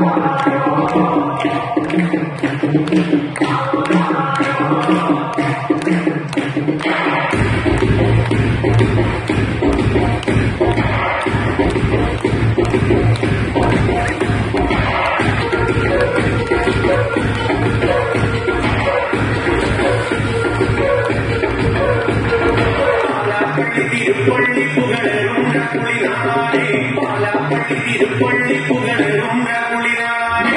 Thank you. பாலாப்பட்டி திருப்பள்ளி புகழும் குளிரானே பாலாப்பட்டி திருப்பள்ளி புகழும் குளிரானே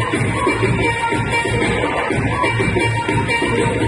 Thank you.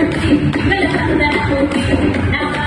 Thank you.